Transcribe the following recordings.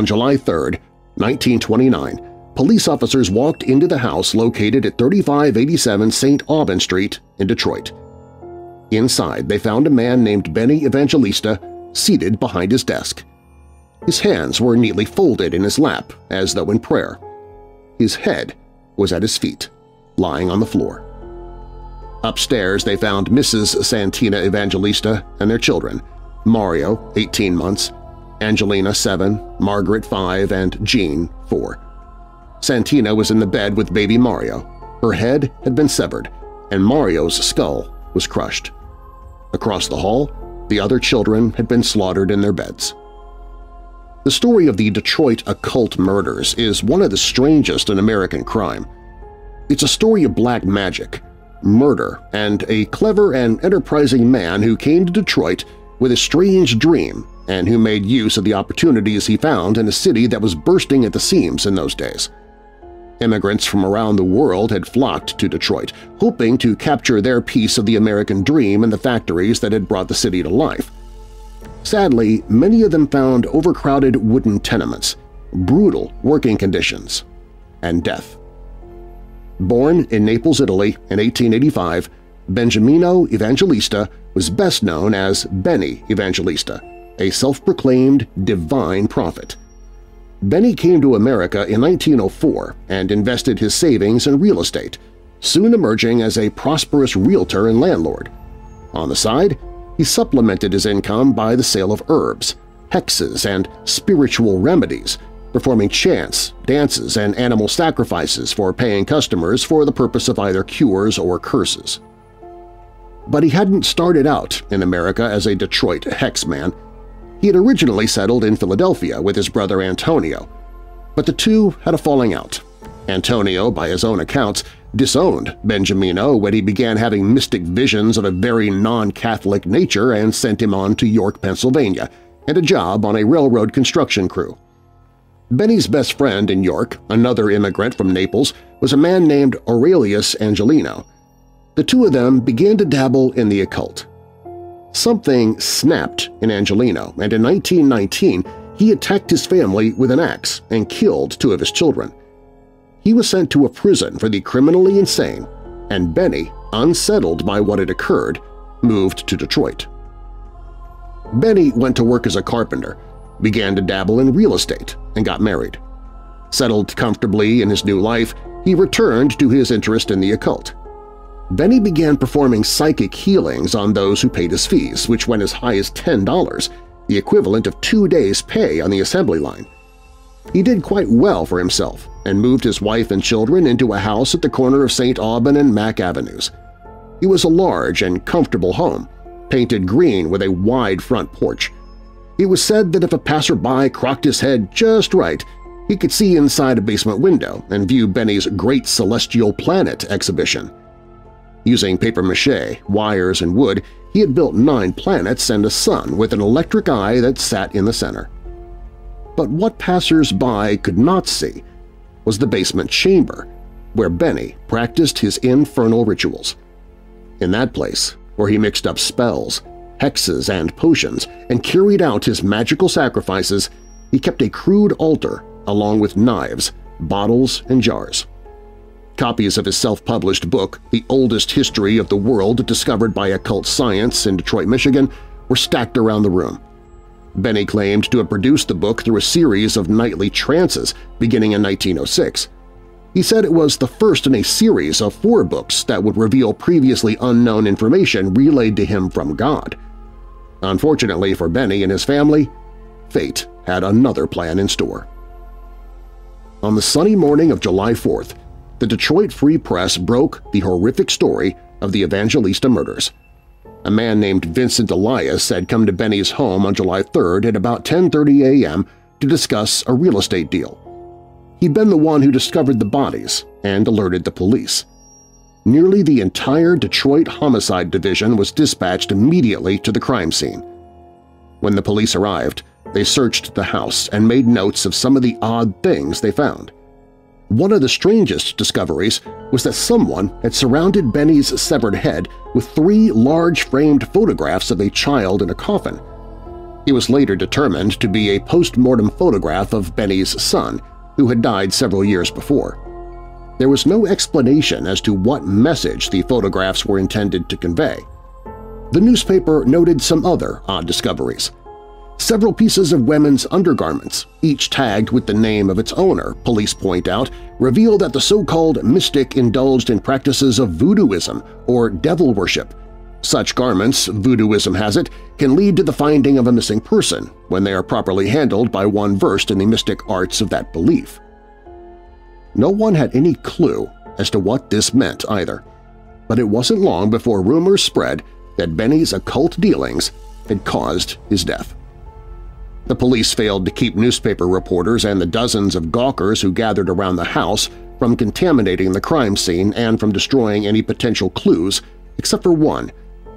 On July 3, 1929, police officers walked into the house located at 3587 St. Aubin Street in Detroit. Inside, they found a man named Benny Evangelista seated behind his desk. His hands were neatly folded in his lap, as though in prayer. His head was at his feet, lying on the floor. Upstairs they found Mrs. Santina Evangelista and their children, Mario, 18 months, Angelina, 7, Margaret, 5, and Jean, 4. Santina was in the bed with baby Mario. Her head had been severed, and Mario's skull was crushed. Across the hall, the other children had been slaughtered in their beds. The story of the Detroit occult murders is one of the strangest in American crime. It's a story of black magic, murder, and a clever and enterprising man who came to Detroit with a strange dream and who made use of the opportunities he found in a city that was bursting at the seams in those days. Immigrants from around the world had flocked to Detroit, hoping to capture their piece of the American dream in the factories that had brought the city to life. Sadly, many of them found overcrowded wooden tenements, brutal working conditions, and death. Born in Naples, Italy in 1885, Benjamino Evangelista was best known as Benny Evangelista, a self-proclaimed divine prophet. Benny came to America in 1904 and invested his savings in real estate, soon emerging as a prosperous realtor and landlord. On the side, he supplemented his income by the sale of herbs, hexes, and spiritual remedies, performing chants, dances, and animal sacrifices for paying customers for the purpose of either cures or curses. But he hadn't started out in America as a Detroit hexman. He had originally settled in Philadelphia with his brother Antonio, but the two had a falling out. Antonio, by his own accounts, disowned Benjamino when he began having mystic visions of a very non-Catholic nature and sent him on to York, Pennsylvania, and a job on a railroad construction crew. Benny's best friend in York, another immigrant from Naples, was a man named Aurelius Angelino. The two of them began to dabble in the occult. Something snapped in Angelino, and in 1919 he attacked his family with an axe and killed two of his children. He was sent to a prison for the criminally insane, and Benny, unsettled by what had occurred, moved to Detroit. Benny went to work as a carpenter, began to dabble in real estate, and got married. Settled comfortably in his new life, he returned to his interest in the occult. Benny began performing psychic healings on those who paid his fees, which went as high as $10, the equivalent of two days' pay on the assembly line. He did quite well for himself and moved his wife and children into a house at the corner of St. Aubin and Mack Avenues. It was a large and comfortable home, painted green with a wide front porch. It was said that if a passerby crocked his head just right, he could see inside a basement window and view Benny's Great Celestial Planet exhibition. Using papier-mâché, wires, and wood, he had built nine planets and a sun with an electric eye that sat in the center. But what passers-by could not see was the basement chamber, where Benny practiced his infernal rituals. In that place, where he mixed up spells, hexes, and potions and carried out his magical sacrifices, he kept a crude altar along with knives, bottles, and jars. Copies of his self-published book, The Oldest History of the World Discovered by Occult Science in Detroit, Michigan, were stacked around the room. Benny claimed to have produced the book through a series of nightly trances beginning in 1906. He said it was the first in a series of four books that would reveal previously unknown information relayed to him from God. Unfortunately for Benny and his family, fate had another plan in store. On the sunny morning of July 4th, the Detroit Free Press broke the horrific story of the Evangelista murders. A man named Vincent Elias had come to Benny's home on July 3rd at about 10.30 a.m. to discuss a real estate deal. He'd been the one who discovered the bodies and alerted the police. Nearly the entire Detroit Homicide Division was dispatched immediately to the crime scene. When the police arrived, they searched the house and made notes of some of the odd things they found. One of the strangest discoveries was that someone had surrounded Benny's severed head with three large framed photographs of a child in a coffin. It was later determined to be a post-mortem photograph of Benny's son, who had died several years before. There was no explanation as to what message the photographs were intended to convey. The newspaper noted some other odd discoveries. Several pieces of women's undergarments, each tagged with the name of its owner, police point out, reveal that the so-called mystic indulged in practices of voodooism or devil worship. Such garments, voodooism has it, can lead to the finding of a missing person when they are properly handled by one versed in the mystic arts of that belief. No one had any clue as to what this meant either, but it wasn't long before rumors spread that Benny's occult dealings had caused his death. The police failed to keep newspaper reporters and the dozens of gawkers who gathered around the house from contaminating the crime scene and from destroying any potential clues, except for one,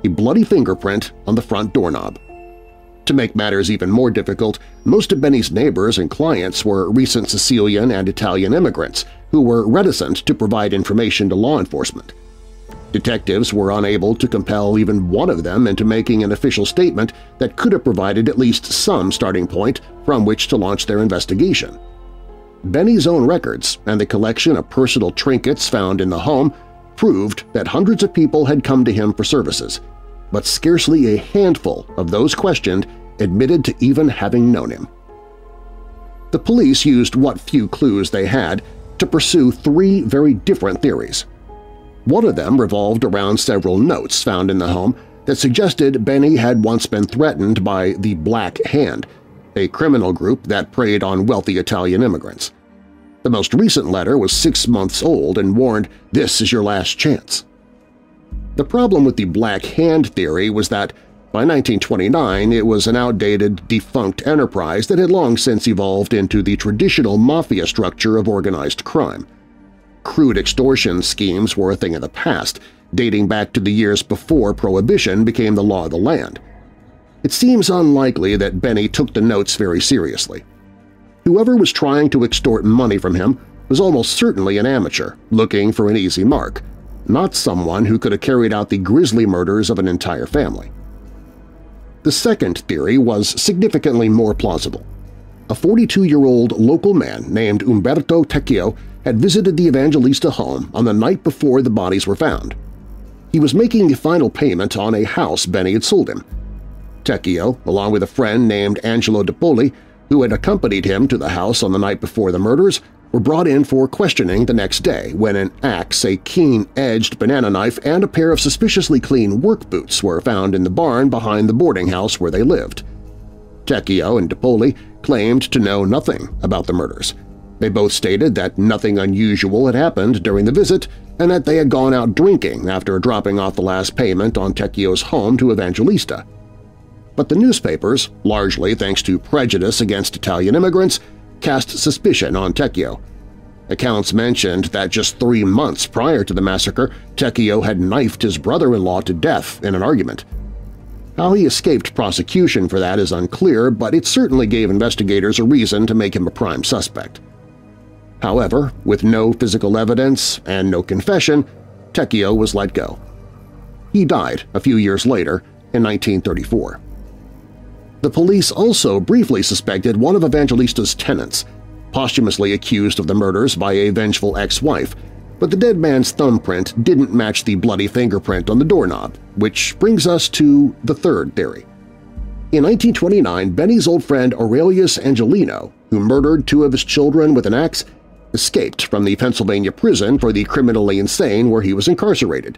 a bloody fingerprint on the front doorknob. To make matters even more difficult, most of Benny's neighbors and clients were recent Sicilian and Italian immigrants who were reticent to provide information to law enforcement. Detectives were unable to compel even one of them into making an official statement that could have provided at least some starting point from which to launch their investigation. Benny's own records and the collection of personal trinkets found in the home proved that hundreds of people had come to him for services, but scarcely a handful of those questioned admitted to even having known him. The police used what few clues they had to pursue three very different theories. One of them revolved around several notes found in the home that suggested Benny had once been threatened by the Black Hand, a criminal group that preyed on wealthy Italian immigrants. The most recent letter was six months old and warned, this is your last chance. The problem with the Black Hand theory was that by 1929 it was an outdated, defunct enterprise that had long since evolved into the traditional mafia structure of organized crime. Crude extortion schemes were a thing of the past, dating back to the years before Prohibition became the law of the land. It seems unlikely that Benny took the notes very seriously. Whoever was trying to extort money from him was almost certainly an amateur looking for an easy mark, not someone who could have carried out the grisly murders of an entire family. The second theory was significantly more plausible. A 42-year-old local man named Umberto Tecchio had visited the Evangelista home on the night before the bodies were found. He was making the final payment on a house Benny had sold him. Tecchio, along with a friend named Angelo DiPoli, who had accompanied him to the house on the night before the murders, were brought in for questioning the next day when an axe, a keen-edged banana knife, and a pair of suspiciously clean work boots were found in the barn behind the boarding house where they lived. Tecchio and DiPoli claimed to know nothing about the murders, they both stated that nothing unusual had happened during the visit and that they had gone out drinking after dropping off the last payment on Tecchio's home to Evangelista. But the newspapers, largely thanks to prejudice against Italian immigrants, cast suspicion on Tecchio. Accounts mentioned that just three months prior to the massacre, Tecchio had knifed his brother-in-law to death in an argument. How he escaped prosecution for that is unclear, but it certainly gave investigators a reason to make him a prime suspect. However, with no physical evidence and no confession, Tecchio was let go. He died a few years later in 1934. The police also briefly suspected one of Evangelista's tenants, posthumously accused of the murders by a vengeful ex-wife, but the dead man's thumbprint didn't match the bloody fingerprint on the doorknob, which brings us to the third theory. In 1929, Benny's old friend Aurelius Angelino, who murdered two of his children with an axe, escaped from the Pennsylvania prison for the criminally insane where he was incarcerated,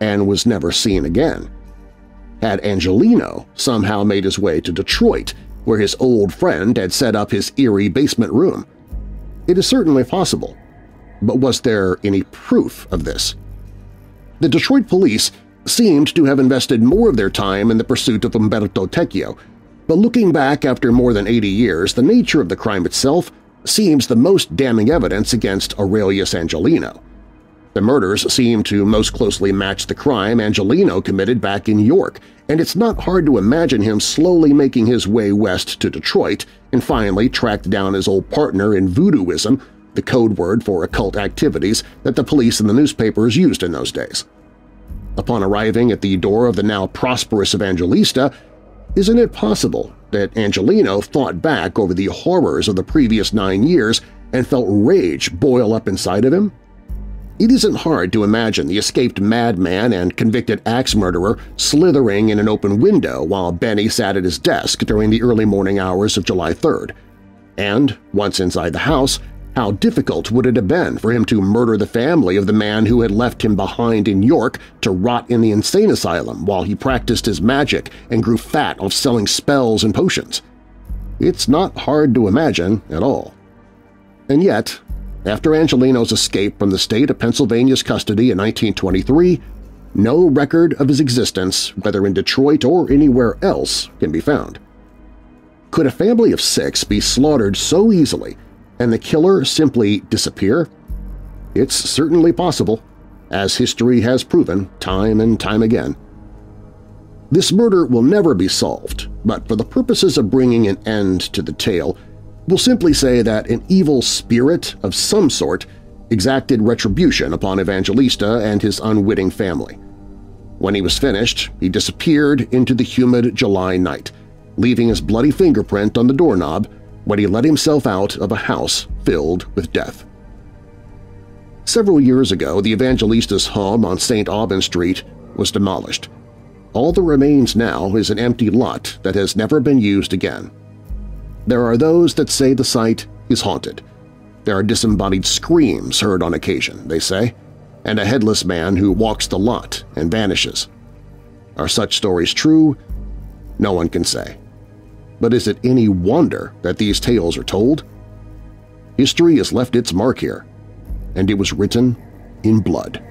and was never seen again. Had Angelino somehow made his way to Detroit, where his old friend had set up his eerie basement room? It is certainly possible, but was there any proof of this? The Detroit police seemed to have invested more of their time in the pursuit of Umberto Tecchio, but looking back after more than 80 years, the nature of the crime itself seems the most damning evidence against Aurelius Angelino. The murders seem to most closely match the crime Angelino committed back in York, and it's not hard to imagine him slowly making his way west to Detroit and finally tracked down his old partner in voodooism, the code word for occult activities that the police and the newspapers used in those days. Upon arriving at the door of the now prosperous Evangelista, Isn't it possible that Angelino thought back over the horrors of the previous nine years and felt rage boil up inside of him? It isn't hard to imagine the escaped madman and convicted axe murderer slithering in an open window while Benny sat at his desk during the early morning hours of July 3rd. And, once inside the house, how difficult would it have been for him to murder the family of the man who had left him behind in York to rot in the insane asylum while he practiced his magic and grew fat off selling spells and potions? It's not hard to imagine at all. And yet, after Angelino's escape from the state of Pennsylvania's custody in 1923, no record of his existence, whether in Detroit or anywhere else, can be found. Could a family of six be slaughtered so easily and the killer simply disappear? It's certainly possible, as history has proven time and time again. This murder will never be solved, but for the purposes of bringing an end to the tale, We'll simply say that an evil spirit of some sort exacted retribution upon Evangelista and his unwitting family. When he was finished, he disappeared into the humid July night, leaving his bloody fingerprint on the doorknob when he let himself out of a house filled with death. Several years ago, the Evangelista's home on St. Aubin Street was demolished. All that remains now is an empty lot that has never been used again. There are those that say the site is haunted. There are disembodied screams heard on occasion, they say, and a headless man who walks the lot and vanishes. Are such stories true? No one can say. But is it any wonder that these tales are told? History has left its mark here, and it was written in blood.